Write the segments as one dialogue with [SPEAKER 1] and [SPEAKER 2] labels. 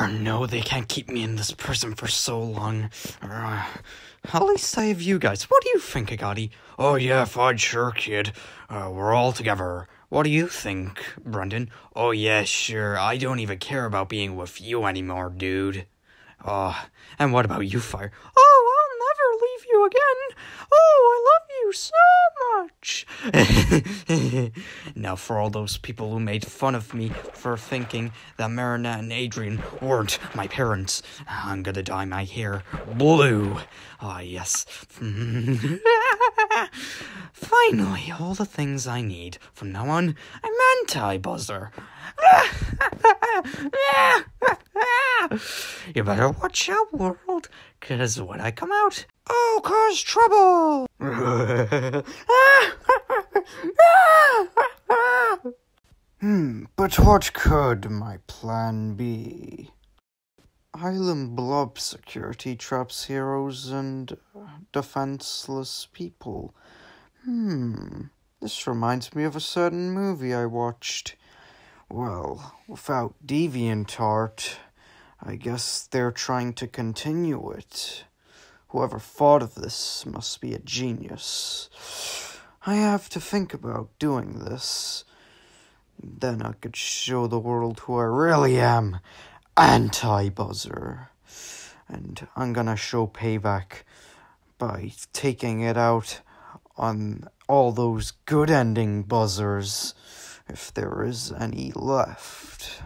[SPEAKER 1] Oh, no, they can't keep me in this prison for so long. Uh, at least I have you guys. What do you think, Agati? Oh, yeah, fine, sure, kid. Uh, we're all together. What do you think, Brendan? Oh, yeah, sure. I don't even care about being with you anymore, dude. Oh, and what about you, Fire? Oh, I'll never leave you again. Oh, I love you so much. now, for all those people who made fun of me for thinking that Marina and Adrian weren't my parents, I'm gonna dye my hair blue. Ah, yes. Finally, all the things I need. From now on, I'm anti-buzzer. you better watch out, world, cause when I come out, I'll cause trouble. Hmm, but what could my plan be? Island Blob security traps heroes and defenseless people. Hmm, this reminds me of a certain movie I watched. Well, without DeviantArt, I guess they're trying to continue it. Whoever thought of this must be a genius. I have to think about doing this. Then I could show the world who I really am anti buzzer. And I'm gonna show payback by taking it out on all those good ending buzzers, if there is any left.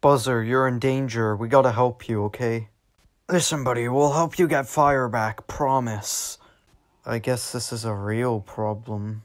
[SPEAKER 1] Buzzer, you're in danger. We gotta help you, okay? Listen, buddy, we'll help you get fire back, promise. I guess this is a real problem.